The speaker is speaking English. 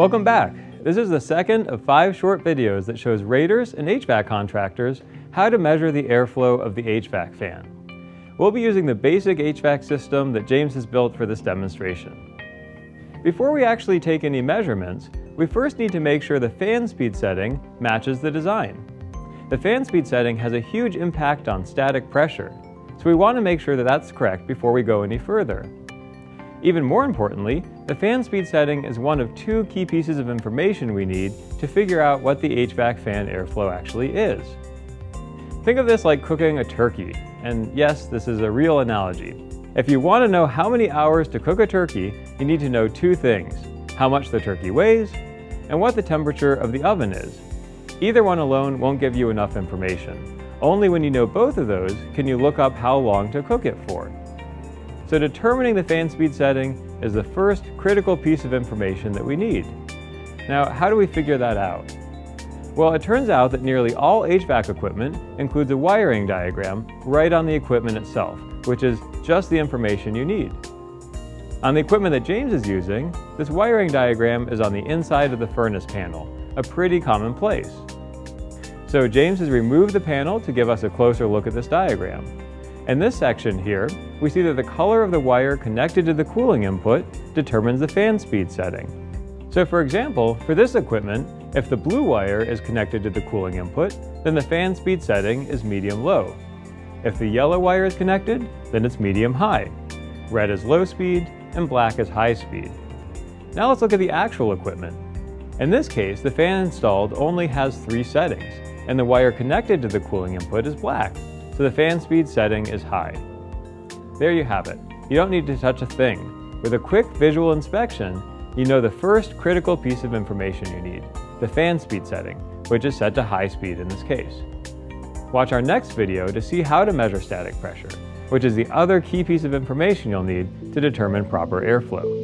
Welcome back. This is the second of five short videos that shows raters and HVAC contractors how to measure the airflow of the HVAC fan. We'll be using the basic HVAC system that James has built for this demonstration. Before we actually take any measurements, we first need to make sure the fan speed setting matches the design. The fan speed setting has a huge impact on static pressure, so we want to make sure that that's correct before we go any further. Even more importantly, the fan speed setting is one of two key pieces of information we need to figure out what the HVAC fan airflow actually is. Think of this like cooking a turkey, and yes, this is a real analogy. If you want to know how many hours to cook a turkey, you need to know two things, how much the turkey weighs, and what the temperature of the oven is. Either one alone won't give you enough information. Only when you know both of those can you look up how long to cook it for. So determining the fan speed setting is the first critical piece of information that we need. Now, how do we figure that out? Well, it turns out that nearly all HVAC equipment includes a wiring diagram right on the equipment itself, which is just the information you need. On the equipment that James is using, this wiring diagram is on the inside of the furnace panel, a pretty common place. So James has removed the panel to give us a closer look at this diagram. In this section here, we see that the color of the wire connected to the cooling input determines the fan speed setting. So for example, for this equipment, if the blue wire is connected to the cooling input, then the fan speed setting is medium-low. If the yellow wire is connected, then it's medium-high. Red is low speed, and black is high speed. Now let's look at the actual equipment. In this case, the fan installed only has three settings, and the wire connected to the cooling input is black so the fan speed setting is high. There you have it. You don't need to touch a thing. With a quick visual inspection, you know the first critical piece of information you need, the fan speed setting, which is set to high speed in this case. Watch our next video to see how to measure static pressure, which is the other key piece of information you'll need to determine proper airflow.